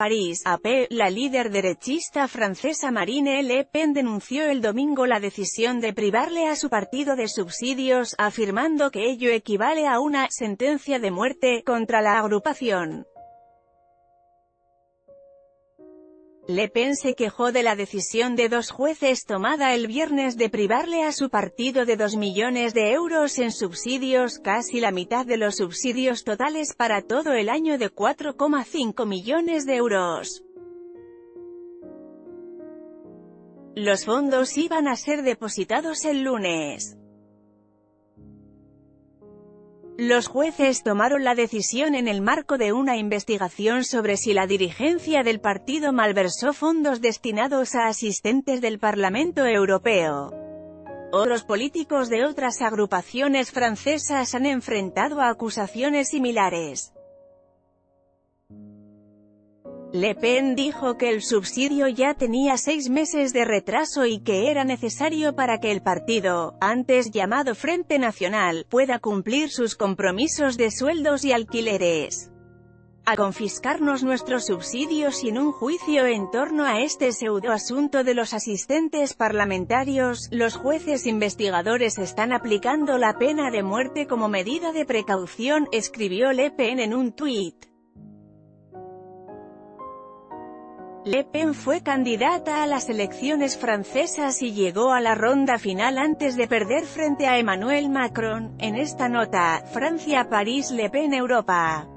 París, AP, la líder derechista francesa Marine Le Pen denunció el domingo la decisión de privarle a su partido de subsidios, afirmando que ello equivale a una «sentencia de muerte» contra la agrupación. Le Pen se quejó de la decisión de dos jueces tomada el viernes de privarle a su partido de 2 millones de euros en subsidios, casi la mitad de los subsidios totales para todo el año de 4,5 millones de euros. Los fondos iban a ser depositados el lunes. Los jueces tomaron la decisión en el marco de una investigación sobre si la dirigencia del partido malversó fondos destinados a asistentes del Parlamento Europeo. Otros políticos de otras agrupaciones francesas han enfrentado a acusaciones similares. Le Pen dijo que el subsidio ya tenía seis meses de retraso y que era necesario para que el partido, antes llamado Frente Nacional, pueda cumplir sus compromisos de sueldos y alquileres. A confiscarnos nuestros subsidios en un juicio en torno a este pseudoasunto de los asistentes parlamentarios, los jueces investigadores están aplicando la pena de muerte como medida de precaución, escribió Le Pen en un tuit. Le Pen fue candidata a las elecciones francesas y llegó a la ronda final antes de perder frente a Emmanuel Macron. En esta nota, Francia-París Le Pen Europa.